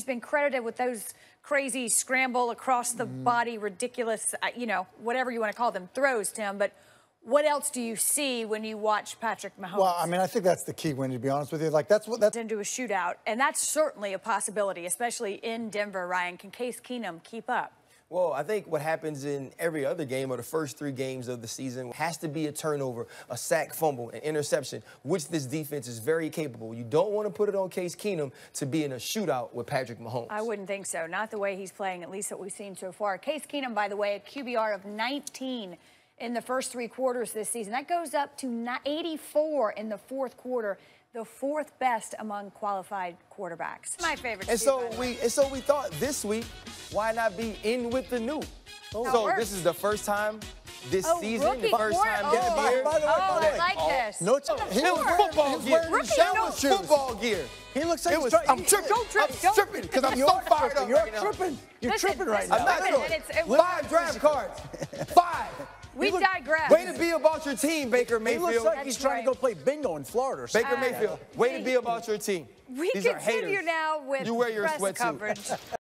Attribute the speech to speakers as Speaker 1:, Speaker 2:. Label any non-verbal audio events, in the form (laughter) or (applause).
Speaker 1: he's been credited with those crazy scramble across the
Speaker 2: Mm-hmm.
Speaker 1: body, ridiculous, uh, you know, whatever you want to call them, throws, Tim. But what else do you see when you watch Patrick Mahomes?
Speaker 2: Well, I mean, I think that's the key, Wendi, to be honest with you. Like, that's what that's.
Speaker 1: into a shootout, and that's certainly a possibility, especially in Denver. Ryan, can Case Keenum keep up?
Speaker 3: Well, I think what happens in every other game or the first three games of the season has to be a turnover, a sack, fumble, an interception, which this defense is very capable. You don't want to put it on Case Keenum to be in a shootout with Patrick Mahomes.
Speaker 1: I wouldn't think so. Not the way he's playing, at least what we've seen so far. Case Keenum, by the way, a QBR of 19 in the first three quarters this season. That goes up to 84 in the fourth quarter, the fourth best among qualified quarterbacks. My favorite.
Speaker 3: And
Speaker 1: too,
Speaker 3: so we and so we thought this week, why not be in with the new? Oh.
Speaker 1: That
Speaker 3: so
Speaker 1: works.
Speaker 3: this is the first time this
Speaker 1: Oh,
Speaker 3: season, the first
Speaker 1: quarter-
Speaker 3: time
Speaker 1: oh,
Speaker 3: this
Speaker 2: by-
Speaker 3: year.
Speaker 2: by the way,
Speaker 1: oh,
Speaker 2: by the
Speaker 1: I
Speaker 2: way.
Speaker 1: like oh. this.
Speaker 2: No,
Speaker 1: Of
Speaker 2: he was
Speaker 1: course.
Speaker 3: It was
Speaker 2: wearing-
Speaker 3: football
Speaker 2: he was
Speaker 3: gear.
Speaker 2: wearing his
Speaker 1: Rookie,
Speaker 2: sandwich
Speaker 1: no.
Speaker 2: shoes.
Speaker 3: Football gear.
Speaker 2: He looks like
Speaker 3: It
Speaker 2: he's
Speaker 3: was,
Speaker 2: trying-
Speaker 3: I'm
Speaker 2: he-
Speaker 3: tripping.
Speaker 1: Don't trip,
Speaker 3: I'm
Speaker 1: don't-
Speaker 3: tripping because I'm (laughs)
Speaker 2: You're
Speaker 3: so fired up
Speaker 2: You're
Speaker 3: right now.
Speaker 2: tripping. You're
Speaker 1: Listen,
Speaker 2: tripping right
Speaker 1: listen,
Speaker 2: now.
Speaker 3: I'm not
Speaker 1: listen,
Speaker 3: tripping.
Speaker 1: and it's- it-
Speaker 3: Five draft cards. (laughs) Five.
Speaker 1: we digress.
Speaker 3: Way to be about your team, Baker Mayfield.
Speaker 2: He
Speaker 3: Mayfield.
Speaker 2: looks like he's
Speaker 1: That's
Speaker 2: trying to go play bingo in Florida or something.
Speaker 3: Baker Mayfield. Way to be about your team.
Speaker 1: We
Speaker 3: These are
Speaker 1: continue
Speaker 3: haters.
Speaker 1: now with
Speaker 3: You wear your
Speaker 1: press
Speaker 3: sweatsuit.
Speaker 1: coverage. (laughs)